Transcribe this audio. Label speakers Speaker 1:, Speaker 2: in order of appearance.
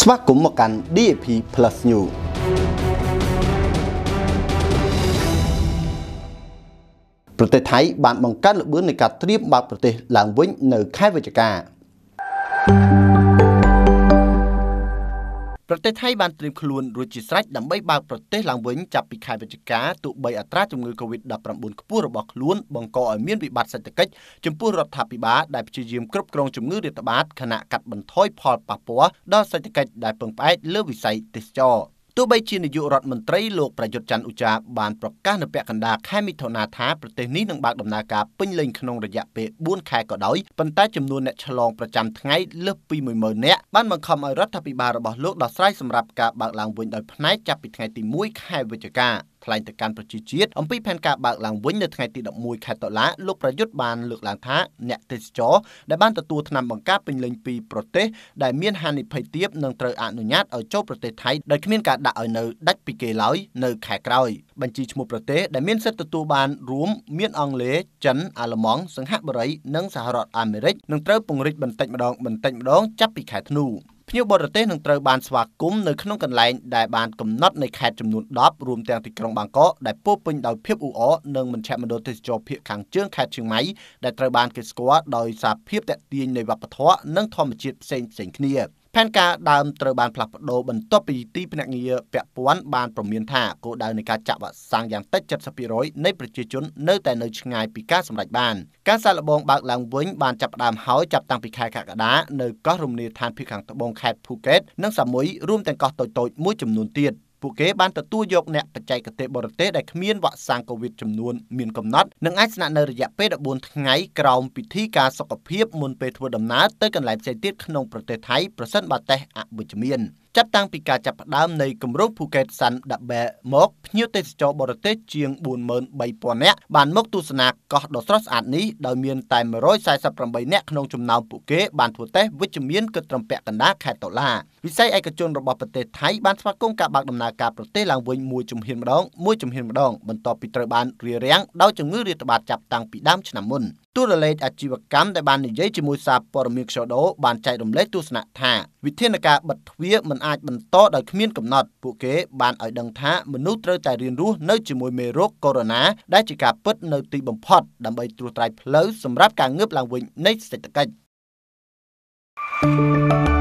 Speaker 1: ស្វាគមន៍មកកាន់ DAP Plus New ប្រទេសថៃបានបង្កើនល្បឿននៃការត្រៀមបើកប្រទេសឡើងវិញនៅខែវិច្ឆិកា ប្រទេសថៃបានត្រៀមខ្លួនរួចជាស្រេចដើម្បីបើកប្រទេសឡើងវិញចាប់ពីខែវិច្ឆិកាទោះបីអត្រាជំងឺ Covid-19 ខ្ពស់របស់ខ្លួនបង្កឲ្យមានវិបត្តិសេដ្ឋកិច្ចចំពោះរដ្ឋាភិបាលដែលព្យាយាមគ្រប់គ្រងជំងឺរាតត្បាតខណៈកាត់បន្ថយផលប៉ះពាល់ដល់សេដ្ឋកិច្ចដែលពឹងផ្អែកលើវិស័យទេសចរ ទោះបីជានាយករដ្ឋមន្ត្រីលោកប្រយុទ្ធច័ន្ទឧចាបានប្រកាសនៅពាក់កណ្ដាលខែមិថុនាថាប្រទេសនេះនឹងបើកដំណើរការពេញលេញក្នុងរយៈពេល4ខែក៏ដោយប៉ុន្តែចំនួនអ្នកឆ្លងប្រចាំថ្ងៃលើសពី10000នាក់បានបង្ខំឲ្យរដ្ឋាភិបាលរបស់លោកដោះស្រាយសម្រាប់ការបើកឡើងវិញដោយផ្នែកចាប់ពីថ្ងៃទី1ខែវិច្ឆិកា ថ្លែងទៅកាន់ប្រជាជាតិអំពីផែនការបើកឡើងវិញនៅថ្ងៃទី11ខែតុលាលោកប្រយុទ្ធបានលើកឡើងថាអ្នកទេសចរដែលបានទទួលថ្នាំបង្ការពេញលេញពីប្រទេសដែលមានហានិភ័យទាបនឹងត្រូវអនុញ្ញាតឲ្យចូលប្រទេសថៃដោយគ្មានការដាក់ឲ្យនៅដាច់ពីគេឡើយនៅខែក្រោយបញ្ជីឈ្មោះប្រទេសដែលមានសិទ្ធិទទួលបានរួមមានអង់គ្លេសចិនអាល្លឺម៉ង់សិង្ហបុរីនិងសហរដ្ឋអាមេរិកនឹងត្រូវពង្រីកបន្តិចម្ដងបន្តិចម្ដងចាប់ពីខែធ្នូ ភ្ញៀវបរទេសនឹងត្រូវបានស្វាគមន៍នៅក្នុងកន្លែងដែលបានកំណត់ในខេត្តចំនួន10រួមទាំងទីក្រុងបាងកកដែលពោពេញដោយភាពអ៊ូអរនិងមជ្ឈមណ្ឌលទេសចរភាគខាងជើងខេត្តឈៀងម៉ៃដែលត្រូវបានគេស្គាល់ដោយសារភាពតាក់ទាញនៃវប្បធម៌និងធម្មជាតិផ្សេងផ្សេងគ្នា ផែនការដើមត្រូវបានផ្លាស់ប្ដូរបន្ទាប់ពីទីភ្នាក់ងារពាក់ព័ន្ធបានប្រមានថាគោលដៅនៃការចាក់វ៉ាក់សាំងយ៉ាងតិច70%នៃប្រជាជននៅតែនៅឆ្ងាយពីការសម្រេចបានការសាកល្បងបើកឡើងវិញបានចាប់ផ្ដើមហើយចាប់តាំងពីខែកក្កដានៅកោះរមណីយដ្ឋានភាគខាងត្បូងខេត្តភូកេតនិងសាមុយរួមទាំងកោះតូចៗមួយចំនួនទៀត ពួកគេបានទទួលយកអ្នកបច្ចេកទេសបរទេសដែលគ្មានវ៉ាក់សាំងកូវីដចំនួនមានកំណត់និងអាចស្នាក់នៅរយៈពេល14ថ្ងៃក្រោមពិធីការសុខភាពមុនពេលធ្វើដំណើរទៅកន្លែងផ្សេងទៀតក្នុងប្រទេសថៃប្រសិនបើតេស្តអវិជ្ជមាន។ ចាប់តាំងពីការចាប់ផ្ដើមនៃគម្រោង Phuket Sun Double មកភ្ញៀវទេសចរបរទេសជាង43000នាក់បានមកទស្សនាកោះដ៏ស្រស់ស្អាតនេះដោយមានតែ148នាក់ក្នុងចំណោមពួកគេបានធ្វើតេស្តវិជ្ជមានគិតត្រឹមពាក់កណ្ដាលខែតុលាវិស័យឯកជនរបស់ប្រទេសថៃបានស្វាគមន៍ការបើកដំណើរការប្រទេសឡើងវិញមួយជំហានម្ដងមួយជំហានម្ដងបន្ទាប់ពីត្រូវបានរារាំងដោយជំងឺរាតត្បាតចាប់តាំងពីដើមឆ្នាំមុន ទូរលេខអាជីវកម្មដែលបាននិយាយជាមួយសារព័ត៌មានខ្យល់ដូបានចែករំលែកទស្សនៈថាវិធានការបិទទ្វារមិនអាចបន្តដោយគ្មានកំណត់ពួកគេបានឲ្យដឹងថាមនុស្សត្រូវតែរៀនរស់នៅជាមួយមេរោគកូវីដ -19 ដែលជាការពិតនៅទីបំផុតដើម្បីត្រួសត្រាយផ្លូវសម្រាប់ការងើបឡើងវិញនៃសេដ្ឋកិច្ច thank you